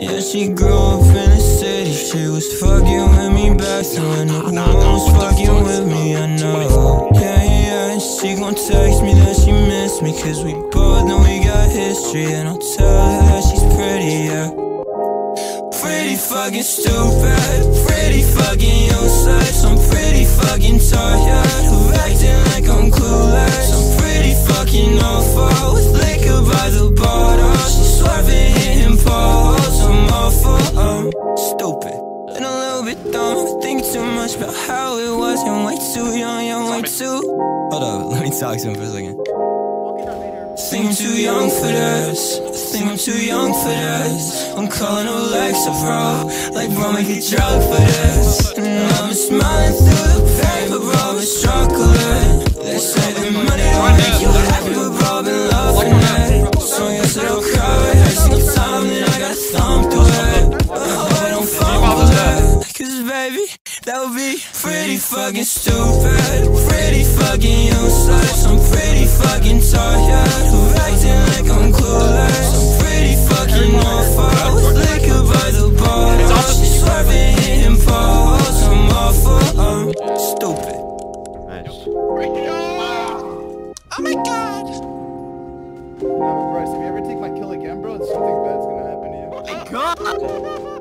Yeah, she grew up in the city. She was fucking with me back then. Was fucking with me, I know. Yeah, yeah, she gon' text me that she missed me. Cause we both know we got history. And I'll tell her that she's pretty, yeah. Pretty fucking stupid, pretty fucking useless. I'm stupid. And a little bit dumb, think too much about how it was. And way too young, yeah, way too. Hold up, let me talk to him for a second. Think I'm too young for this. Think I'm too young for this. I'm calling Alexa, bro. Like, bro, make a drug for this. And I'm smiling through baby, that would be pretty fucking stupid. Pretty fucking useless. I'm pretty fucking tired of acting like I'm clueless. I'm pretty fucking awful with liquor by the bottle. She's swerving, hitting potholes. I'm awful. I'm stupid. Oh my god! Nah, but Bryce, if you ever take my kill again, bro, something bad's gonna happen to you. Oh my god!